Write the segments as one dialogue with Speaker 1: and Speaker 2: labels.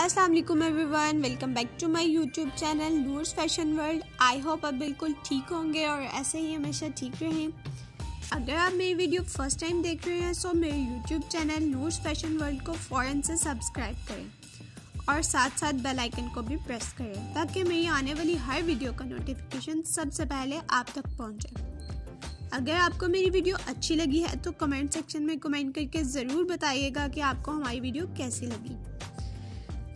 Speaker 1: अस्सलाम वालेकुम everyone, welcome back to my YouTube channel Noor's fashion world. I hope आप बिल्कुल ठीक होंगे और ऐसे ही हमेशा ठीक रहें। अगर आप मेरी वीडियो फ़र्स्ट टाइम देख रहे हैं तो मेरे YouTube channel Noor's fashion world को फ़ौरन से सब्सक्राइब करें और साथ साथ बेल आइकन को भी प्रेस करें, ताकि मेरी आने वाली हर वीडियो का नोटिफिकेशन सबसे पहले आप तक पहुँचे। अगर आपको मेरी वीडियो अच्छी लगी है तो कमेंट सेक्शन में कमेंट करके ज़रूर बताइएगा कि आपको हमारी वीडियो कैसी लगी।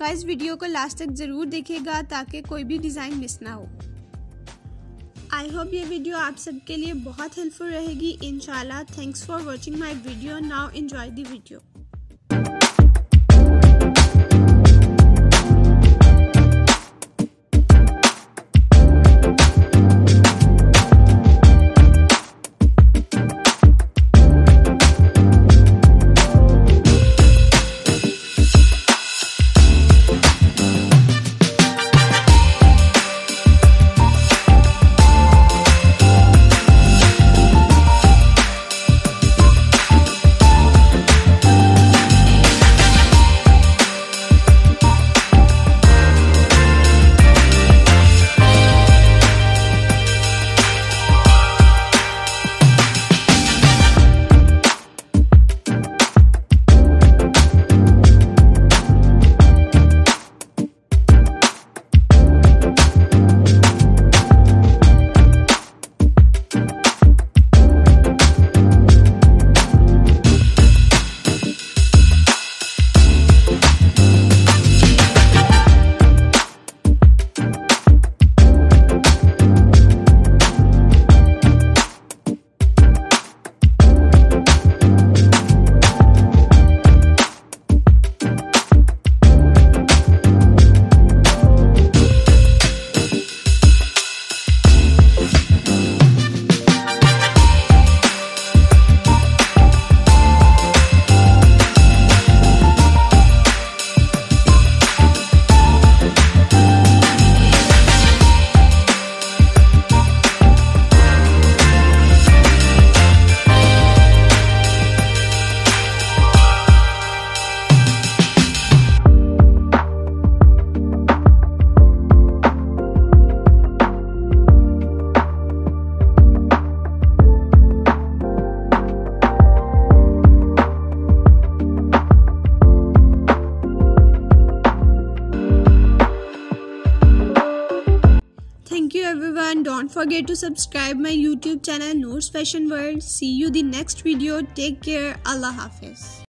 Speaker 1: गाइस वीडियो को लास्ट तक ज़रूर देखेगा ताकि कोई भी डिज़ाइन मिस ना हो। आई होप ये वीडियो आप सबके लिए बहुत हेल्पफुल रहेगी। इनशाला thanks for watching my video now enjoy the video everyone. Don't forget to subscribe my YouTube channel Noors Fashion World. See you the next video. Take care. Allah Hafiz.